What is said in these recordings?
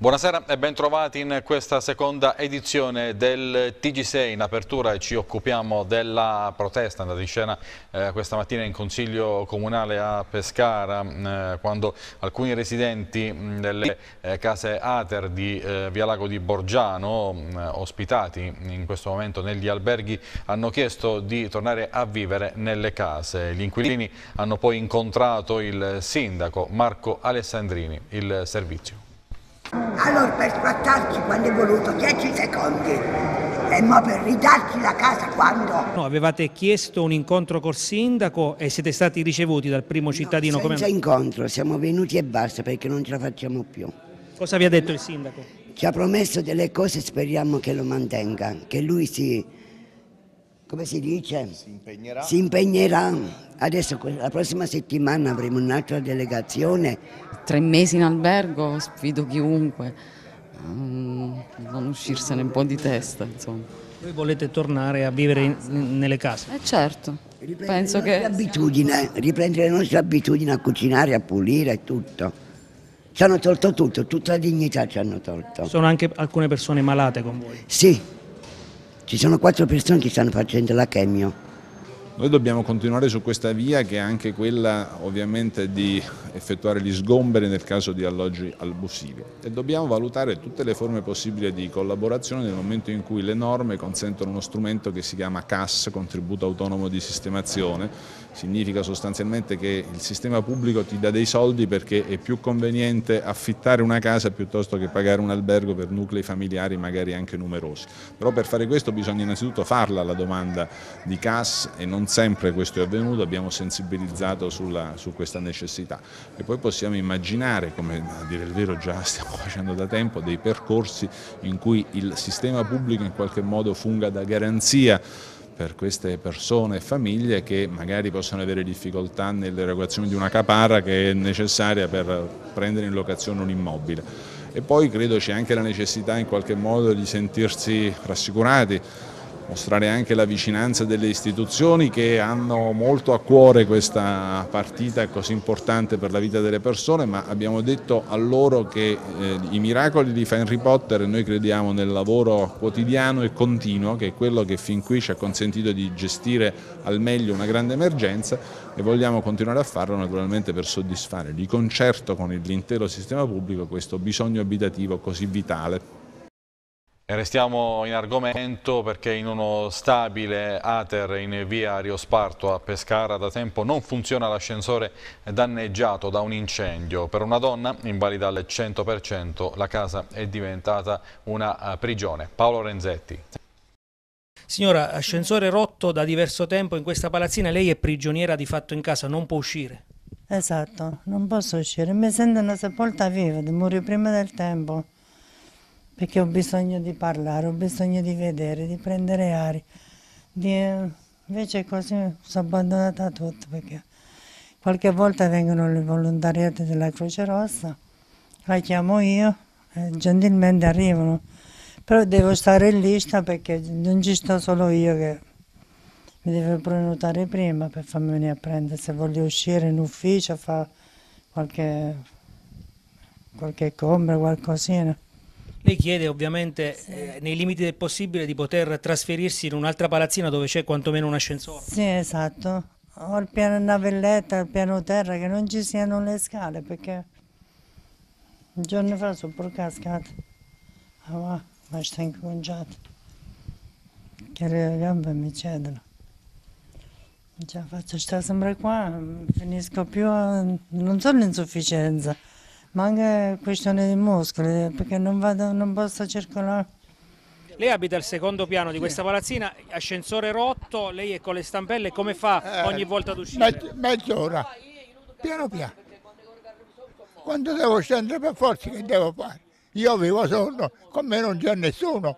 Buonasera e bentrovati in questa seconda edizione del TG6 in apertura ci occupiamo della protesta andata in scena eh, questa mattina in Consiglio Comunale a Pescara eh, quando alcuni residenti mh, delle eh, case Ater di eh, Via Lago di Borgiano mh, ospitati in questo momento negli alberghi hanno chiesto di tornare a vivere nelle case. Gli inquilini hanno poi incontrato il sindaco Marco Alessandrini, il servizio. Allora per sfrattarci quando è voluto 10 secondi e ma per ridarci la casa quando? No, avevate chiesto un incontro col sindaco e siete stati ricevuti dal primo cittadino no, senza come... incontro, siamo venuti e basta perché non ce la facciamo più. Cosa vi ha detto il sindaco? Ci ha promesso delle cose, speriamo che lo mantenga, che lui si, come si dice? Si impegnerà. Si impegnerà. Adesso la prossima settimana avremo un'altra delegazione. Tre mesi in albergo, sfido chiunque a non uscirsene un po' di testa, insomma. Voi volete tornare a vivere in, nelle case? Eh certo, Riprendere penso le che... nostre abitudini, riprendere le nostre abitudini a cucinare, a pulire e tutto. Ci hanno tolto tutto, tutta la dignità ci hanno tolto. Sono anche alcune persone malate con voi. Sì, ci sono quattro persone che stanno facendo la chemio. Noi dobbiamo continuare su questa via che è anche quella ovviamente di effettuare gli sgomberi nel caso di alloggi abusivi e dobbiamo valutare tutte le forme possibili di collaborazione nel momento in cui le norme consentono uno strumento che si chiama CAS, contributo autonomo di sistemazione, significa sostanzialmente che il sistema pubblico ti dà dei soldi perché è più conveniente affittare una casa piuttosto che pagare un albergo per nuclei familiari magari anche numerosi. Però per fare questo bisogna innanzitutto farla la domanda di CAS e non sempre questo è avvenuto, abbiamo sensibilizzato sulla, su questa necessità e poi possiamo immaginare, come a dire il vero già stiamo facendo da tempo, dei percorsi in cui il sistema pubblico in qualche modo funga da garanzia per queste persone e famiglie che magari possono avere difficoltà nell'erogazione di una caparra che è necessaria per prendere in locazione un immobile. E poi credo c'è anche la necessità in qualche modo di sentirsi rassicurati mostrare anche la vicinanza delle istituzioni che hanno molto a cuore questa partita così importante per la vita delle persone, ma abbiamo detto a loro che eh, i miracoli li fa Harry Potter noi crediamo nel lavoro quotidiano e continuo, che è quello che fin qui ci ha consentito di gestire al meglio una grande emergenza e vogliamo continuare a farlo naturalmente per soddisfare di concerto con l'intero sistema pubblico questo bisogno abitativo così vitale. Restiamo in argomento perché in uno stabile Ater in via Rio Sparto a Pescara da tempo non funziona l'ascensore danneggiato da un incendio. Per una donna invalida al 100% la casa è diventata una eh, prigione. Paolo Renzetti. Signora, ascensore rotto da diverso tempo in questa palazzina, lei è prigioniera di fatto in casa, non può uscire. Esatto, non posso uscire, mi sento una sepolta viva, morire prima del tempo perché ho bisogno di parlare, ho bisogno di vedere, di prendere aria. Di... Invece così sono abbandonata tutto perché qualche volta vengono le volontariate della Croce Rossa, la chiamo io e gentilmente arrivano. Però devo stare in lista perché non ci sto solo io che mi deve prenotare prima per farmi venire a prendere se voglio uscire in ufficio, fare qualche, qualche compra, qualcosina. Lei chiede ovviamente sì. eh, nei limiti del possibile di poter trasferirsi in un'altra palazzina dove c'è quantomeno un ascensore. Sì, esatto. O il piano navelletta, il piano terra, che non ci siano le scale perché un giorno fa sono pure cascata. Ah, ma sto incominciata. Che le gambe mi cedono. Non ce la faccio, sto sempre qua, finisco più, a, non solo insufficienza ma anche questione di muscoli, perché non, vado, non posso circolare. Lei abita al secondo piano di questa palazzina, ascensore rotto, lei è con le stampelle, come fa ogni volta ad uscire? Mezz mezz'ora, piano piano. Quando devo scendere per forza che devo fare? Io vivo solo, con me non c'è nessuno.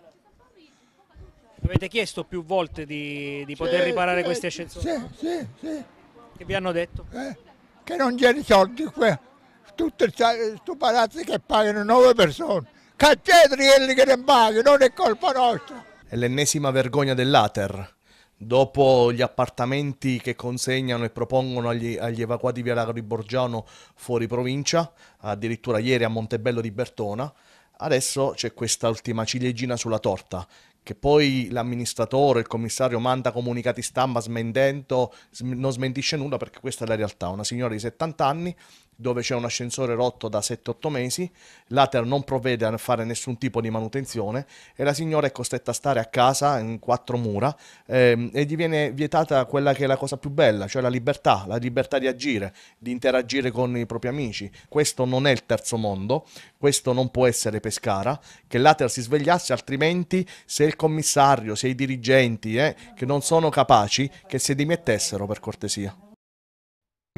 Avete chiesto più volte di, di poter sì, riparare sì, questi ascensori? Sì, sì, sì. Che vi hanno detto? Eh, che non c'è i soldi qui tutto questo palazzo che pagano nove persone. Caccetri quelli che ne pagano, non è colpa nostra. È l'ennesima vergogna dell'Ater. Dopo gli appartamenti che consegnano e propongono agli, agli evacuati via Lago di Borgiano fuori provincia, addirittura ieri a Montebello di Bertona, Adesso c'è questa ultima ciliegina sulla torta, che poi l'amministratore, il commissario manda comunicati stampa smentendo, non smentisce nulla perché questa è la realtà. Una signora di 70 anni dove c'è un ascensore rotto da 7-8 mesi, l'Ater non provvede a fare nessun tipo di manutenzione e la signora è costretta a stare a casa in quattro mura ehm, e gli viene vietata quella che è la cosa più bella, cioè la libertà, la libertà di agire, di interagire con i propri amici. Questo non è il terzo mondo, questo non può essere Pescara, che l'Ater si svegliasse, altrimenti se il commissario, se i dirigenti eh, che non sono capaci, che si dimettessero per cortesia.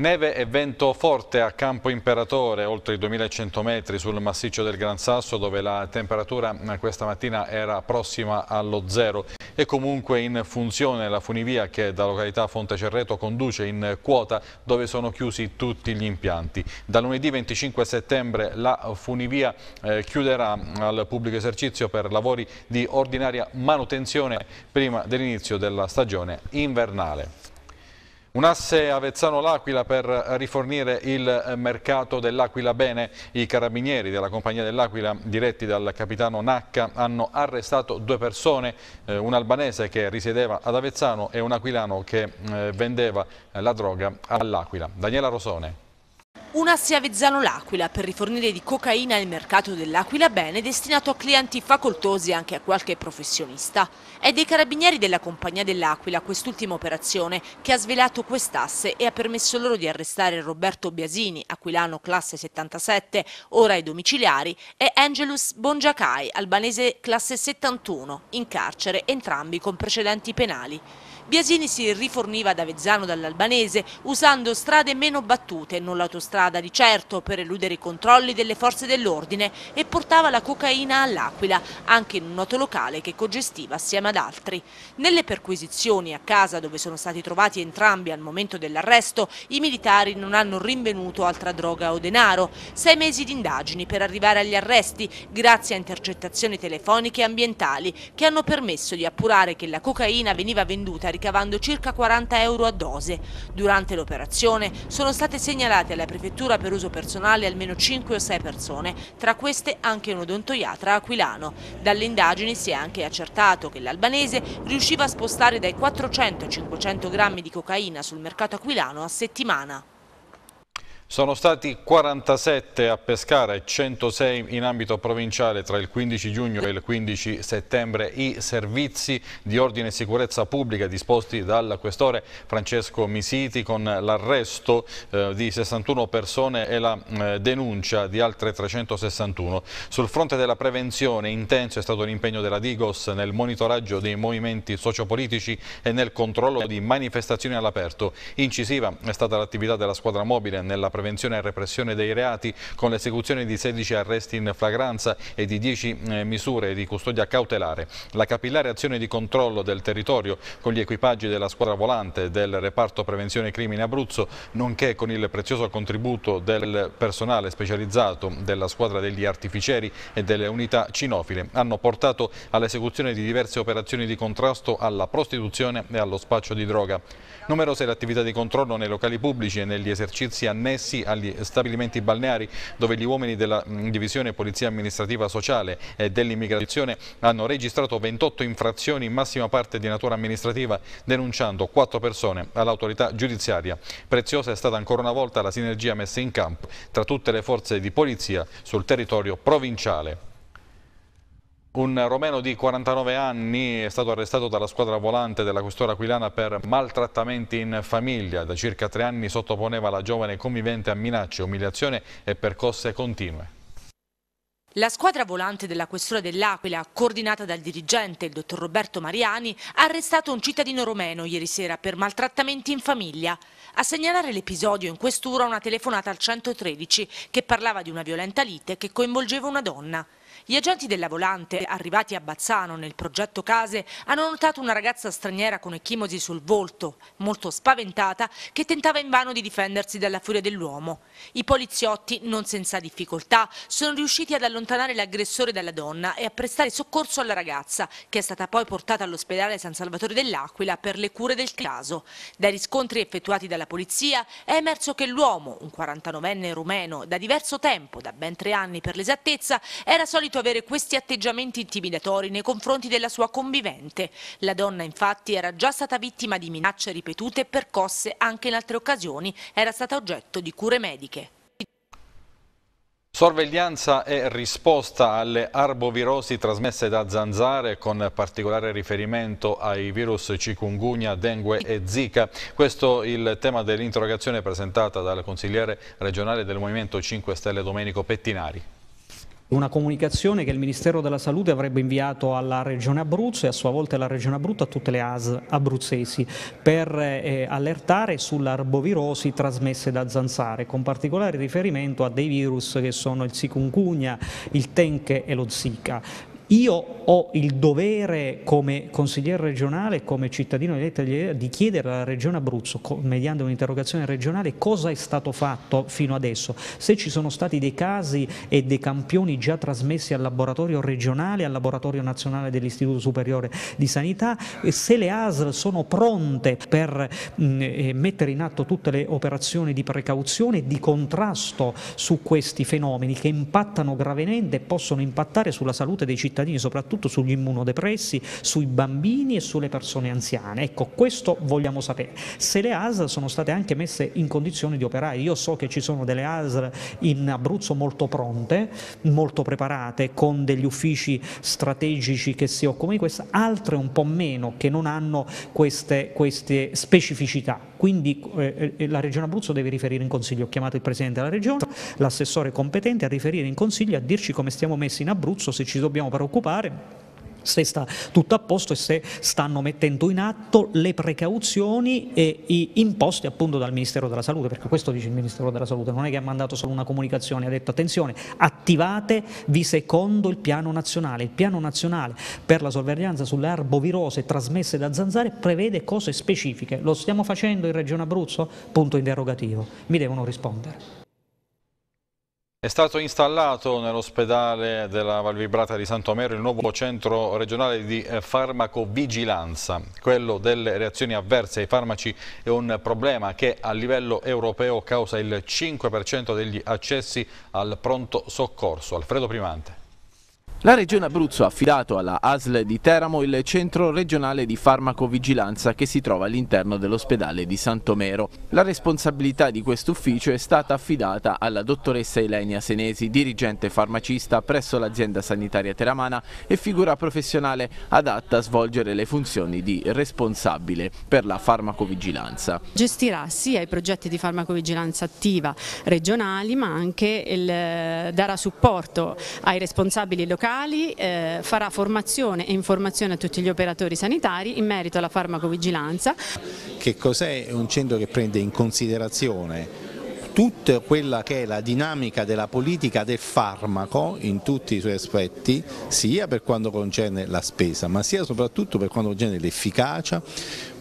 Neve e vento forte a Campo Imperatore, oltre i 2100 metri sul massiccio del Gran Sasso, dove la temperatura questa mattina era prossima allo zero e comunque in funzione la funivia che da località Fonte Cerreto conduce in quota dove sono chiusi tutti gli impianti. Da lunedì 25 settembre la funivia eh, chiuderà al pubblico esercizio per lavori di ordinaria manutenzione prima dell'inizio della stagione invernale. Un asse Avezzano-L'Aquila per rifornire il mercato dell'Aquila Bene. I carabinieri della compagnia dell'Aquila diretti dal capitano Nacca hanno arrestato due persone, eh, un albanese che risiedeva ad Avezzano e un aquilano che eh, vendeva la droga all'Aquila. Daniela Rosone. Una a Avezzano l'Aquila per rifornire di cocaina il mercato dell'Aquila Bene destinato a clienti facoltosi e anche a qualche professionista. È dei carabinieri della compagnia dell'Aquila quest'ultima operazione che ha svelato quest'asse e ha permesso loro di arrestare Roberto Biasini, aquilano classe 77, ora ai domiciliari, e Angelus Bongiacai, albanese classe 71, in carcere, entrambi con precedenti penali. Biasini si riforniva da Avezzano dall'Albanese usando strade meno battute, non l'autostrada di certo, per eludere i controlli delle forze dell'ordine e portava la cocaina all'Aquila, anche in un noto locale che cogestiva assieme ad altri. Nelle perquisizioni a casa dove sono stati trovati entrambi al momento dell'arresto, i militari non hanno rinvenuto altra droga o denaro. Sei mesi di indagini per arrivare agli arresti, grazie a intercettazioni telefoniche e ambientali che hanno permesso di appurare che la cocaina veniva venduta ricavando circa 40 euro a dose. Durante l'operazione sono state segnalate alla prefettura per uso personale almeno 5 o 6 persone, tra queste anche un odontoiatra aquilano. Dalle indagini si è anche accertato che l'albanese riusciva a spostare dai 400 ai 500 grammi di cocaina sul mercato aquilano a settimana. Sono stati 47 a Pescara e 106 in ambito provinciale tra il 15 giugno e il 15 settembre i servizi di ordine e sicurezza pubblica disposti dal questore Francesco Misiti con l'arresto eh, di 61 persone e la eh, denuncia di altre 361. Sul fronte della prevenzione intenso è stato l'impegno della Digos nel monitoraggio dei movimenti sociopolitici e nel controllo di manifestazioni all'aperto. Incisiva è stata l'attività della squadra mobile nella prevenzione prevenzione e repressione dei reati con l'esecuzione di 16 arresti in flagranza e di 10 eh, misure di custodia cautelare. La capillare azione di controllo del territorio con gli equipaggi della squadra volante del reparto prevenzione crimine Abruzzo, nonché con il prezioso contributo del personale specializzato della squadra degli artificieri e delle unità cinofile, hanno portato all'esecuzione di diverse operazioni di contrasto alla prostituzione e allo spaccio di droga. Numerose le attività di controllo nei locali pubblici e negli esercizi annessi agli stabilimenti balneari dove gli uomini della mm, Divisione Polizia Amministrativa Sociale e dell'Immigrazione hanno registrato 28 infrazioni in massima parte di natura amministrativa denunciando 4 persone all'autorità giudiziaria. Preziosa è stata ancora una volta la sinergia messa in campo tra tutte le forze di polizia sul territorio provinciale. Un romeno di 49 anni è stato arrestato dalla squadra volante della questura aquilana per maltrattamenti in famiglia. Da circa tre anni sottoponeva la giovane convivente a minacce, umiliazione e percosse continue. La squadra volante della questura dell'Aquila, coordinata dal dirigente, il dottor Roberto Mariani, ha arrestato un cittadino romeno ieri sera per maltrattamenti in famiglia. A segnalare l'episodio in questura una telefonata al 113 che parlava di una violenta lite che coinvolgeva una donna. Gli agenti della Volante, arrivati a Bazzano nel progetto Case, hanno notato una ragazza straniera con ecchimosi sul volto, molto spaventata, che tentava invano di difendersi dalla furia dell'uomo. I poliziotti, non senza difficoltà, sono riusciti ad allontanare l'aggressore dalla donna e a prestare soccorso alla ragazza, che è stata poi portata all'ospedale San Salvatore dell'Aquila per le cure del caso. Dai riscontri effettuati dalla polizia è emerso che l'uomo, un 49enne rumeno, da diverso tempo, da ben tre anni per l'esattezza, era solito solito avere questi atteggiamenti intimidatori nei confronti della sua convivente. La donna infatti era già stata vittima di minacce ripetute e percosse anche in altre occasioni, era stata oggetto di cure mediche. Sorveglianza e risposta alle arbovirosi trasmesse da zanzare con particolare riferimento ai virus cikungunya, dengue e zika. Questo è il tema dell'interrogazione presentata dal consigliere regionale del Movimento 5 Stelle Domenico Pettinari. Una comunicazione che il Ministero della Salute avrebbe inviato alla Regione Abruzzo e a sua volta alla Regione Abruzzo a tutte le AS abruzzesi per eh, allertare sull'arbovirosi trasmesse da zanzare, con particolare riferimento a dei virus che sono il chikungunya, il tenche e lo zika. Io ho il dovere come consigliere regionale, come cittadino di chiedere alla Regione Abruzzo, mediante un'interrogazione regionale, cosa è stato fatto fino adesso, se ci sono stati dei casi e dei campioni già trasmessi al laboratorio regionale, al laboratorio nazionale dell'Istituto Superiore di Sanità, se le ASL sono pronte per eh, mettere in atto tutte le operazioni di precauzione e di contrasto su questi fenomeni che impattano gravemente e possono impattare sulla salute dei cittadini cittadini, soprattutto sugli immunodepressi, sui bambini e sulle persone anziane. Ecco, questo vogliamo sapere. Se le ASL sono state anche messe in condizioni di operare, io so che ci sono delle ASL in Abruzzo molto pronte, molto preparate, con degli uffici strategici che si occupano di questo, altre un po' meno, che non hanno queste, queste specificità. Quindi eh, eh la Regione Abruzzo deve riferire in Consiglio. Ho chiamato il Presidente della Regione, l'assessore competente a riferire in Consiglio, a dirci come stiamo messi in Abruzzo, se ci dobbiamo preoccupare preoccupare se sta tutto a posto e se stanno mettendo in atto le precauzioni imposte appunto dal Ministero della Salute, perché questo dice il Ministero della Salute, non è che ha mandato solo una comunicazione, ha detto attenzione, attivatevi secondo il piano nazionale, il piano nazionale per la sorveglianza sulle arbovirose trasmesse da zanzare prevede cose specifiche, lo stiamo facendo in Regione Abruzzo? Punto interrogativo, mi devono rispondere. È stato installato nell'ospedale della Valvibrata di Santomero il nuovo centro regionale di eh, farmacovigilanza. Quello delle reazioni avverse ai farmaci è un problema che a livello europeo causa il 5% degli accessi al pronto soccorso. Alfredo Primante. La Regione Abruzzo ha affidato alla ASL di Teramo il centro regionale di farmacovigilanza che si trova all'interno dell'ospedale di Santomero. La responsabilità di questo ufficio è stata affidata alla dottoressa Elenia Senesi, dirigente farmacista presso l'azienda sanitaria teramana e figura professionale adatta a svolgere le funzioni di responsabile per la farmacovigilanza. Gestirà sia i progetti di farmacovigilanza attiva regionali ma anche il, darà supporto ai responsabili locali locali eh, farà formazione e informazione a tutti gli operatori sanitari in merito alla farmacovigilanza. Che cos'è un centro che prende in considerazione tutta quella che è la dinamica della politica del farmaco in tutti i suoi aspetti, sia per quanto concerne la spesa, ma sia soprattutto per quanto concerne l'efficacia,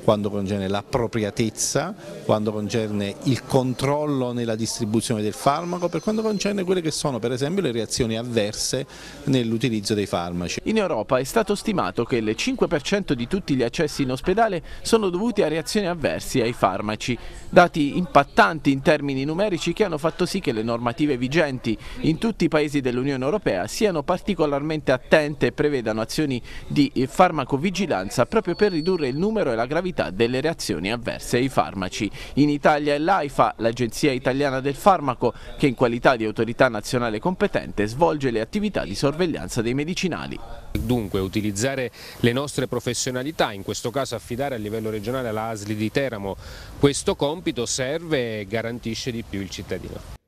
quando concerne l'appropriatezza, quando concerne il controllo nella distribuzione del farmaco, per quanto concerne quelle che sono per esempio le reazioni avverse nell'utilizzo dei farmaci. In Europa è stato stimato che il 5% di tutti gli accessi in ospedale sono dovuti a reazioni avverse ai farmaci, dati impattanti in termini numerici che hanno fatto sì che le normative vigenti in tutti i paesi dell'Unione Europea siano particolarmente attente e prevedano azioni di farmacovigilanza proprio per ridurre il numero e la gravità gravità delle reazioni avverse ai farmaci. In Italia è l'AIFA, l'Agenzia Italiana del Farmaco, che in qualità di autorità nazionale competente svolge le attività di sorveglianza dei medicinali. Dunque utilizzare le nostre professionalità, in questo caso affidare a livello regionale alla ASLI di Teramo questo compito serve e garantisce di più il cittadino.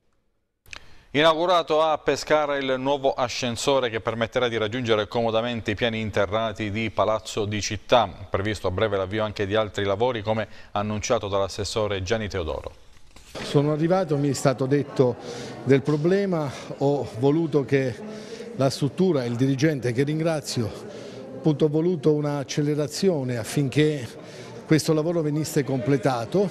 Inaugurato a Pescara il nuovo ascensore che permetterà di raggiungere comodamente i piani interrati di Palazzo di Città, previsto a breve l'avvio anche di altri lavori come annunciato dall'assessore Gianni Teodoro. Sono arrivato, mi è stato detto del problema, ho voluto che la struttura, il dirigente che ringrazio, appunto, ho voluto un'accelerazione affinché questo lavoro venisse completato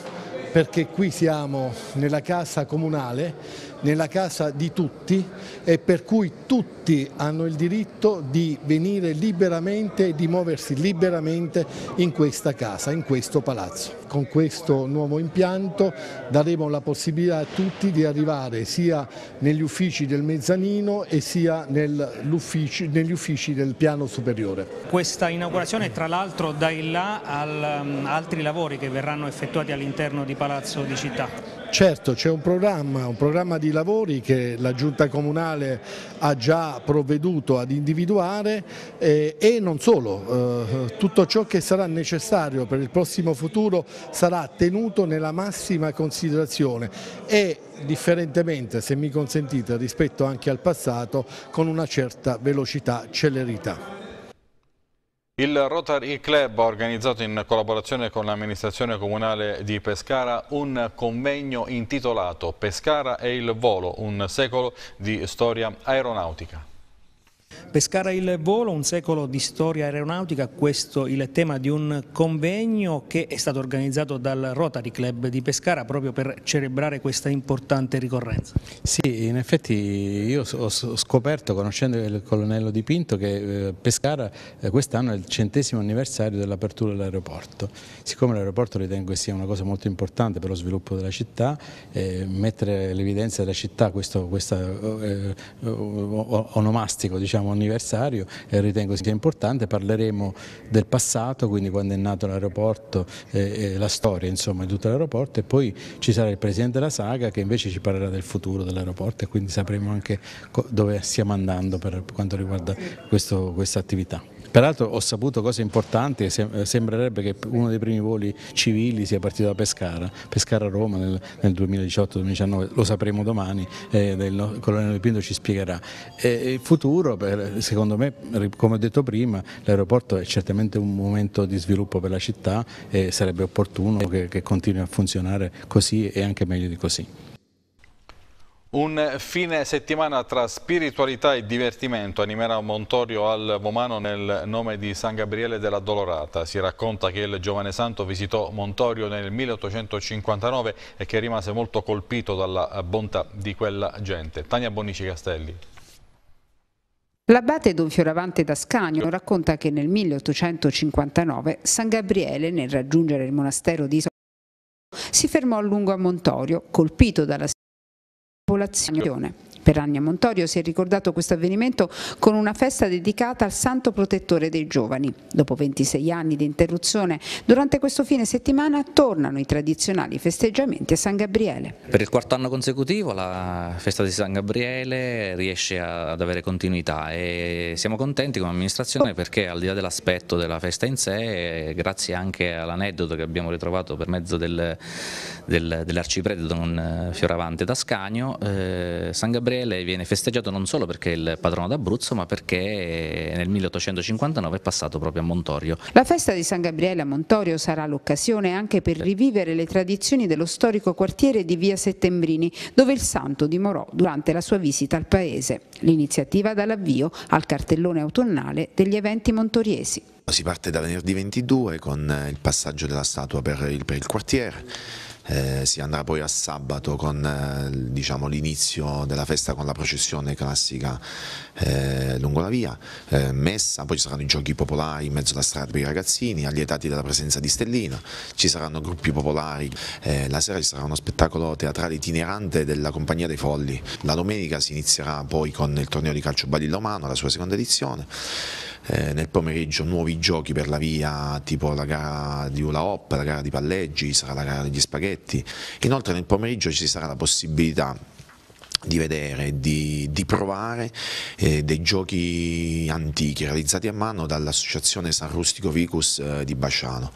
perché qui siamo nella casa comunale nella casa di tutti e per cui tutti hanno il diritto di venire liberamente e di muoversi liberamente in questa casa, in questo palazzo. Con questo nuovo impianto daremo la possibilità a tutti di arrivare sia negli uffici del mezzanino e sia negli uffici del piano superiore. Questa inaugurazione tra l'altro dà il là a um, altri lavori che verranno effettuati all'interno di Palazzo di Città. Certo, c'è un programma, un programma di lavori che la Giunta Comunale ha già provveduto ad individuare eh, e non solo, eh, tutto ciò che sarà necessario per il prossimo futuro sarà tenuto nella massima considerazione e differentemente, se mi consentite, rispetto anche al passato, con una certa velocità, celerità. Il Rotary Club ha organizzato in collaborazione con l'amministrazione comunale di Pescara un convegno intitolato Pescara e il volo, un secolo di storia aeronautica. Pescara il volo, un secolo di storia aeronautica, questo il tema di un convegno che è stato organizzato dal Rotary Club di Pescara proprio per celebrare questa importante ricorrenza. Sì, in effetti io ho scoperto, conoscendo il colonnello Di Pinto, che eh, Pescara eh, quest'anno è il centesimo anniversario dell'apertura dell'aeroporto. Siccome l'aeroporto ritengo sia una cosa molto importante per lo sviluppo della città, eh, mettere l'evidenza della città, questo, questo eh, onomastico diciamo, anniversario e ritengo sia importante, parleremo del passato, quindi quando è nato l'aeroporto e, la storia insomma, di tutto l'aeroporto e poi ci sarà il Presidente della Saga che invece ci parlerà del futuro dell'aeroporto e quindi sapremo anche dove stiamo andando per quanto riguarda questa attività. Peraltro ho saputo cose importanti, sembrerebbe che uno dei primi voli civili sia partito da Pescara, Pescara-Roma nel, nel 2018-2019, lo sapremo domani, eh, il colonnello Pinto ci spiegherà. E il futuro, per, secondo me, come ho detto prima, l'aeroporto è certamente un momento di sviluppo per la città e sarebbe opportuno che, che continui a funzionare così e anche meglio di così. Un fine settimana tra spiritualità e divertimento animerà Montorio al Vomano nel nome di San Gabriele della Dolorata. Si racconta che il giovane santo visitò Montorio nel 1859 e che rimase molto colpito dalla bontà di quella gente. Tania Bonici Castelli. L'abate Don Fioravante d'Ascanio racconta che nel 1859 San Gabriele, nel raggiungere il monastero di Isola, si fermò a lungo a Montorio, colpito dalla popolazione. Per anni a Montorio si è ricordato questo avvenimento con una festa dedicata al santo protettore dei giovani. Dopo 26 anni di interruzione, durante questo fine settimana tornano i tradizionali festeggiamenti a San Gabriele. Per il quarto anno consecutivo la festa di San Gabriele riesce ad avere continuità e siamo contenti come amministrazione perché al di là dell'aspetto della festa in sé, grazie anche all'aneddoto che abbiamo ritrovato per mezzo del, del, dell'arciprete Don Fioravante d'Ascanio, eh, San Gabriele Gabriele viene festeggiato non solo perché è il patrono d'Abruzzo ma perché nel 1859 è passato proprio a Montorio. La festa di San Gabriele a Montorio sarà l'occasione anche per rivivere le tradizioni dello storico quartiere di via Settembrini dove il santo dimorò durante la sua visita al paese. L'iniziativa dà l'avvio al cartellone autunnale degli eventi montoriesi. Si parte da venerdì 22 con il passaggio della statua per il, per il quartiere eh, si andrà poi a sabato con eh, diciamo, l'inizio della festa con la processione classica eh, lungo la via, eh, messa, poi ci saranno i giochi popolari in mezzo alla strada per i ragazzini, allietati dalla presenza di Stellina, ci saranno gruppi popolari, eh, la sera ci sarà uno spettacolo teatrale itinerante della Compagnia dei Folli, la domenica si inizierà poi con il torneo di calcio Badillo Umano, la sua seconda edizione, eh, nel pomeriggio nuovi giochi per la via tipo la gara di hula hop, la gara di palleggi, sarà la gara degli spaghetti, inoltre nel pomeriggio ci sarà la possibilità di vedere, di, di provare eh, dei giochi antichi realizzati a mano dall'associazione San Rustico Vicus eh, di Basciano.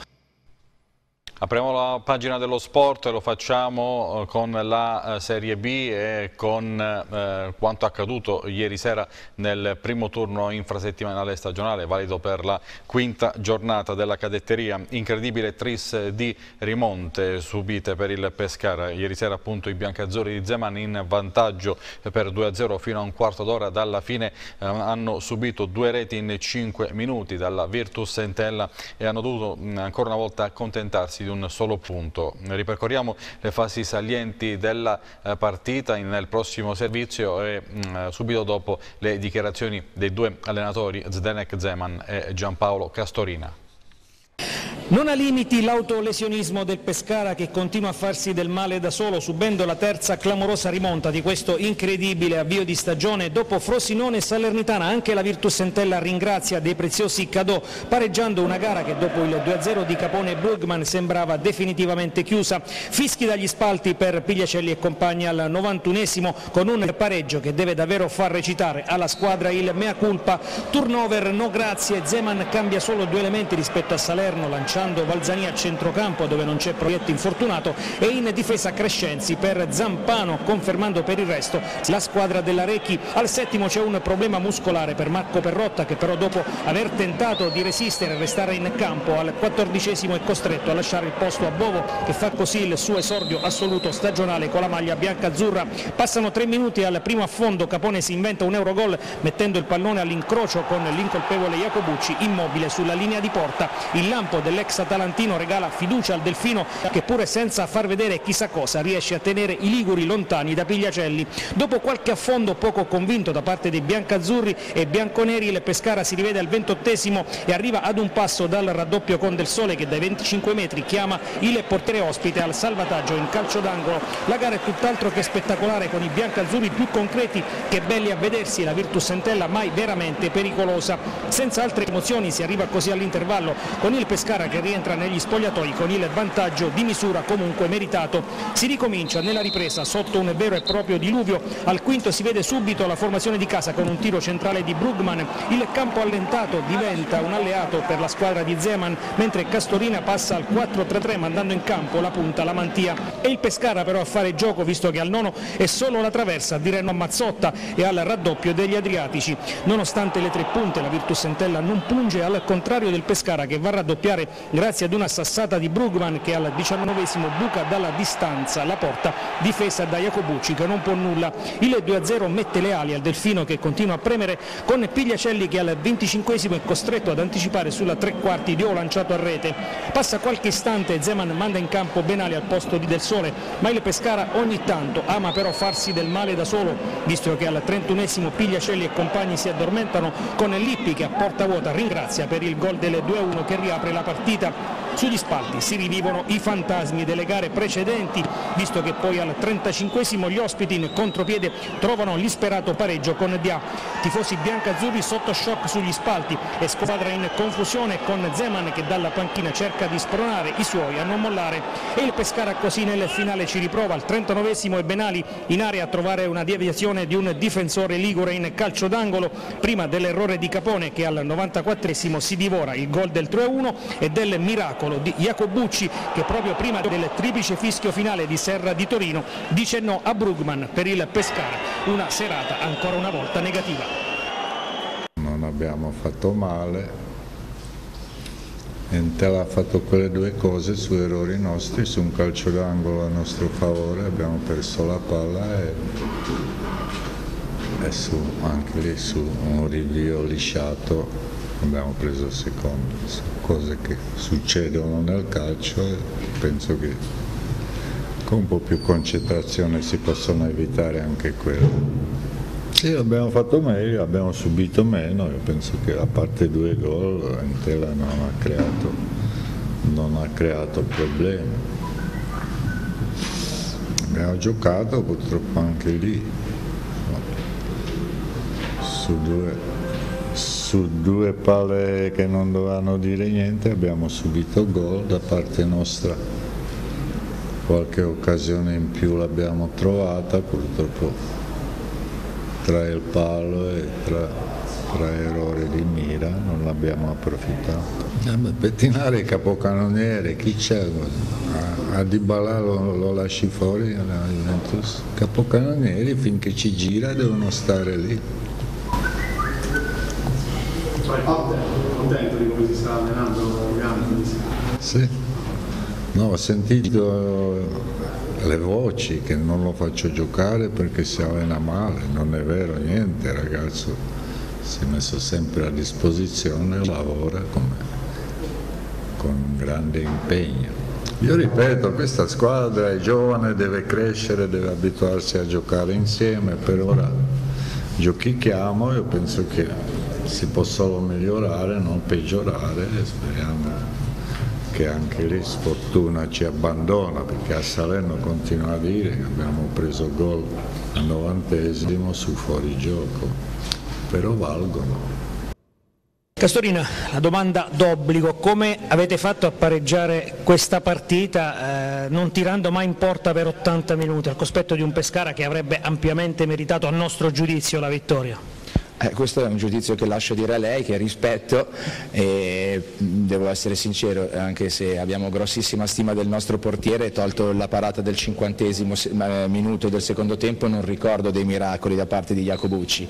Apriamo la pagina dello sport e lo facciamo eh, con la eh, Serie B e con eh, quanto accaduto ieri sera nel primo turno infrasettimanale stagionale, valido per la quinta giornata della cadetteria. Incredibile tris di rimonte subite per il Pescara. Ieri sera appunto i biancazzurri di Zeman in vantaggio per 2-0 fino a un quarto d'ora dalla fine hanno subito due reti in 5 minuti dalla Virtus Entella e hanno dovuto ancora una volta accontentarsi di un solo punto. Ripercorriamo le fasi salienti della eh, partita nel prossimo servizio e mh, subito dopo le dichiarazioni dei due allenatori Zdenek Zeman e Giampaolo Castorina. Non ha limiti l'autolesionismo del Pescara che continua a farsi del male da solo subendo la terza clamorosa rimonta di questo incredibile avvio di stagione. Dopo Frosinone e Salernitana anche la Virtus Entella ringrazia dei preziosi cadò pareggiando una gara che dopo il 2-0 di Capone e Brugman sembrava definitivamente chiusa. Fischi dagli spalti per Pigliacelli e compagni al 91esimo con un pareggio che deve davvero far recitare alla squadra il mea culpa. Turnover no grazie, Zeman cambia solo due elementi rispetto a Salerno lanciando lasciando Valzani a centrocampo dove non c'è Proietti infortunato e in difesa Crescenzi per Zampano confermando per il resto la squadra della Recchi. Al settimo c'è un problema muscolare per Marco Perrotta che però dopo aver tentato di resistere e restare in campo al quattordicesimo è costretto a lasciare il posto a Bovo che fa così il suo esordio assoluto stagionale con la maglia bianca-azzurra. Passano tre minuti al primo affondo, Capone si inventa un Eurogol mettendo il pallone all'incrocio con l'incolpevole Jacobucci immobile sulla linea di porta. Il lampo dell'ex l'ex atalantino regala fiducia al Delfino che pure senza far vedere chissà cosa riesce a tenere i Liguri lontani da Pigliacelli. Dopo qualche affondo poco convinto da parte dei biancazzurri e bianconeri il Pescara si rivede al ventottesimo e arriva ad un passo dal raddoppio con Del Sole che dai 25 metri chiama il portiere ospite al salvataggio in calcio d'angolo. La gara è tutt'altro che spettacolare con i biancazzurri più concreti che belli a vedersi la Virtus Entella mai veramente pericolosa. Senza altre emozioni si arriva così all'intervallo con il Pescara che che rientra negli spogliatoi con il vantaggio di misura comunque meritato. Si ricomincia nella ripresa sotto un vero e proprio diluvio, al quinto si vede subito la formazione di casa con un tiro centrale di Brugman, il campo allentato diventa un alleato per la squadra di Zeman mentre Castorina passa al 4-3-3 mandando in campo la punta la Mantia e il Pescara però a fare gioco visto che al nono è solo la traversa di Reno Mazzotta e al raddoppio degli Adriatici. Nonostante le tre punte la Virtus Entella non punge al contrario del Pescara che va a raddoppiare grazie ad una sassata di Brugman che al diciannovesimo buca dalla distanza la porta difesa da Jacobucci che non può nulla. Il 2-0 mette le ali al Delfino che continua a premere con Pigliacelli che al venticinquesimo è costretto ad anticipare sulla tre quarti di O lanciato a rete. Passa qualche istante Zeman manda in campo Benali al posto di Del Sole, ma il Pescara ogni tanto ama però farsi del male da solo, visto che al trentunesimo Pigliacelli e compagni si addormentano con Lippi che a porta vuota ringrazia per il gol delle 2-1 che riapre la partita partita. Sugli spalti si rivivono i fantasmi delle gare precedenti, visto che poi al 35esimo gli ospiti in contropiede trovano l'isperato pareggio con Dia. Tifosi biancazzurri sotto shock sugli spalti e squadra in confusione con Zeman che dalla panchina cerca di spronare i suoi a non mollare. E il Pescara così nel finale ci riprova al 39esimo e Benali in area a trovare una deviazione di un difensore ligure in calcio d'angolo prima dell'errore di Capone che al 94esimo si divora il gol del 3-1 e del del miracolo di Jacobucci che proprio prima del triplice fischio finale di Serra di Torino dice no a Brugman per il Pescara, una serata ancora una volta negativa. Non abbiamo fatto male, Entella ha fatto quelle due cose su errori nostri, su un calcio d'angolo a nostro favore, abbiamo perso la palla e, e su, anche lì su un rinvio lisciato abbiamo preso il secondo, cose che succedono nel calcio e penso che con un po' più concentrazione si possono evitare anche quello. Sì, abbiamo fatto meglio, abbiamo subito meno, io penso che a parte due gol Entela non ha creato, non ha creato problemi. Abbiamo giocato purtroppo anche lì, su due su due palle che non dovevano dire niente abbiamo subito gol da parte nostra. Qualche occasione in più l'abbiamo trovata purtroppo tra il palo e tra, tra errori di mira non l'abbiamo approfittato. Pettinare capocannoniere chi c'è? A, a Dybala lo, lo lasci fuori alla Juventus? Capocannonieri finché ci gira devono stare lì contento di come si sta allenando Gandhi? Sì, no, ho sentito le voci che non lo faccio giocare perché si allena male, non è vero niente, ragazzo si è messo sempre a disposizione, lavora con, con grande impegno. Io ripeto, questa squadra è giovane, deve crescere, deve abituarsi a giocare insieme, per ora giochichiamo, io penso che si può solo migliorare, non peggiorare e speriamo che anche lì sfortuna ci abbandona perché a Salerno continua a dire che abbiamo preso gol al novantesimo su fuorigioco, però valgono. Castorina, la domanda d'obbligo, come avete fatto a pareggiare questa partita eh, non tirando mai in porta per 80 minuti al cospetto di un Pescara che avrebbe ampiamente meritato a nostro giudizio la vittoria? Eh, questo è un giudizio che lascio dire a lei, che rispetto e devo essere sincero, anche se abbiamo grossissima stima del nostro portiere, tolto la parata del cinquantesimo eh, minuto del secondo tempo non ricordo dei miracoli da parte di Jacobucci.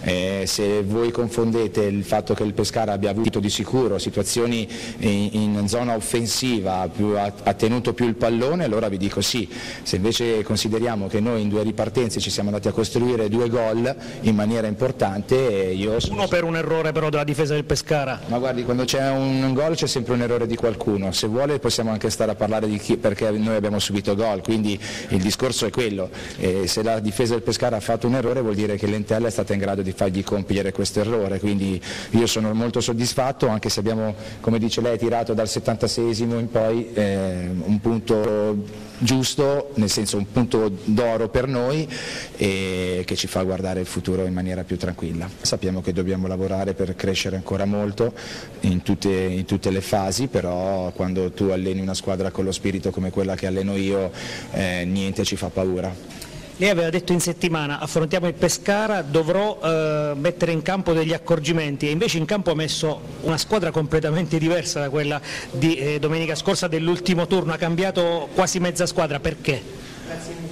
Eh, se voi confondete il fatto che il Pescara abbia avuto di sicuro situazioni in, in zona offensiva, più, ha, ha, tenuto più il pallone, allora vi dico sì. Se invece consideriamo che noi in due ripartenze ci siamo andati a costruire due gol in maniera importante, sicuramente io sono... Uno per un errore però della difesa del Pescara. Ma guardi, quando c'è un gol c'è sempre un errore di qualcuno, se vuole possiamo anche stare a parlare di chi, perché noi abbiamo subito gol, quindi il discorso è quello, e se la difesa del Pescara ha fatto un errore vuol dire che l'Entella è stata in grado di fargli compiere questo errore, quindi io sono molto soddisfatto anche se abbiamo, come dice lei, tirato dal 76esimo in poi eh, un punto giusto, nel senso un punto d'oro per noi e che ci fa guardare il futuro in maniera più tranquilla. Sappiamo che dobbiamo lavorare per crescere ancora molto in tutte, in tutte le fasi, però quando tu alleni una squadra con lo spirito come quella che alleno io, eh, niente ci fa paura. Lei aveva detto in settimana affrontiamo il Pescara, dovrò eh, mettere in campo degli accorgimenti. E invece in campo ha messo una squadra completamente diversa da quella di eh, domenica scorsa dell'ultimo turno, ha cambiato quasi mezza squadra, perché?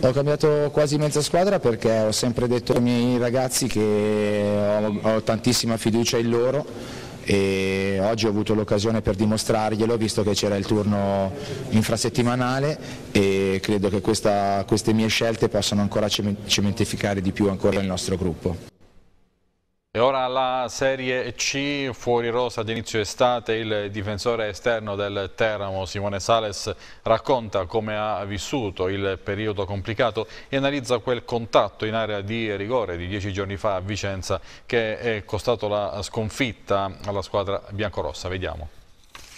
Ho cambiato quasi mezza squadra perché ho sempre detto ai miei ragazzi che ho, ho tantissima fiducia in loro e oggi ho avuto l'occasione per dimostrarglielo visto che c'era il turno infrasettimanale e credo che questa, queste mie scelte possano ancora cementificare di più ancora il nostro gruppo. E ora la Serie C, fuori rosa ad inizio estate, il difensore esterno del Teramo, Simone Sales, racconta come ha vissuto il periodo complicato e analizza quel contatto in area di rigore di dieci giorni fa a Vicenza che è costato la sconfitta alla squadra biancorossa. Vediamo.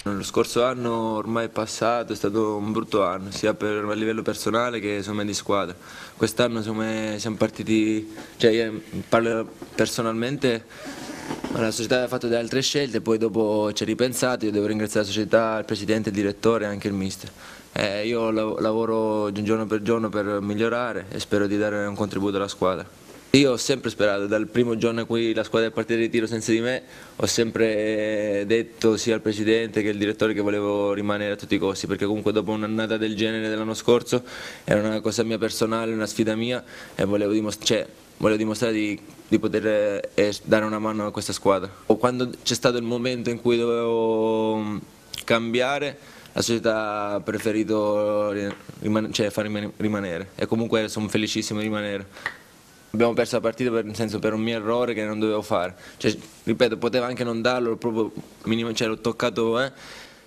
Lo scorso anno ormai passato è stato un brutto anno, sia per, a livello personale che insomma, di squadra. Quest'anno siamo partiti, cioè io parlo personalmente, la società ha fatto delle altre scelte, poi dopo ci ha ripensato, io devo ringraziare la società, il presidente, il direttore e anche il mister. Eh, io lavoro giorno per giorno per migliorare e spero di dare un contributo alla squadra. Io ho sempre sperato, dal primo giorno in cui la squadra è partita di tiro senza di me, ho sempre detto sia al presidente che al direttore che volevo rimanere a tutti i costi, perché comunque dopo un'annata del genere dell'anno scorso era una cosa mia personale, una sfida mia e volevo, dimostra cioè, volevo dimostrare di, di poter eh, dare una mano a questa squadra. O quando c'è stato il momento in cui dovevo mm, cambiare, la società ha preferito riman cioè, farmi rimanere e comunque sono felicissimo di rimanere abbiamo perso la partita per, senso, per, un mio errore che non dovevo fare. Cioè, ripeto, poteva anche non darlo, proprio minimo, cioè, l'ho toccato, eh,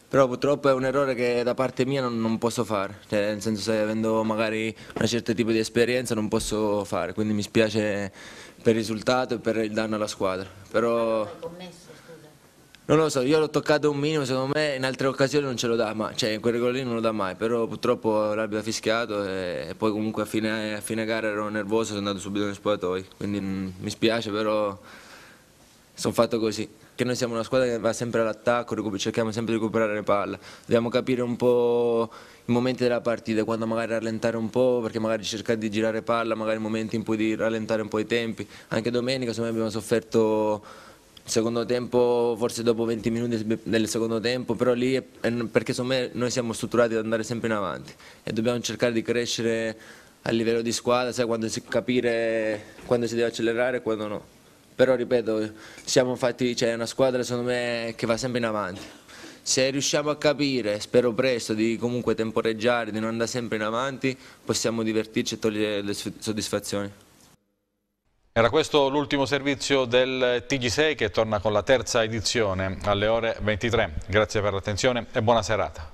però purtroppo è un errore che da parte mia non, non posso fare, cioè, nel senso se avendo magari un certo tipo di esperienza non posso fare, quindi mi spiace per il risultato e per il danno alla squadra. Però... Non lo so, io l'ho toccato un minimo, secondo me in altre occasioni non ce lo dà, ma cioè in quel regolo lì non lo dà mai, però purtroppo l'arbitro ha fischiato e, poi comunque a fine, a fine, gara ero nervoso e sono andato subito nei spogliatoi, quindi mh, mm, mi spiace però sono fatto così. Che noi siamo una squadra che va sempre all'attacco, cerchiamo sempre di recuperare le palle, dobbiamo capire un po' i momenti della partita, quando magari rallentare un po', perché magari cercare di girare palla, magari momenti in cui di rallentare un po' i tempi. Anche domenica secondo me abbiamo sofferto secondo tempo, forse dopo 20 minuti del secondo tempo, però lì è perché secondo me noi siamo strutturati ad andare sempre in avanti e dobbiamo cercare di crescere a livello di squadra, sai, quando si capire quando si deve accelerare e quando no. Però ripeto, siamo fatti, cioè, una squadra secondo me che va sempre in avanti. Se riusciamo a capire, spero presto, di comunque temporeggiare, di non andare sempre in avanti, possiamo divertirci e togliere le soddisfazioni. Era questo l'ultimo servizio del TG6 che torna con la terza edizione alle ore 23. Grazie per l'attenzione e buona serata.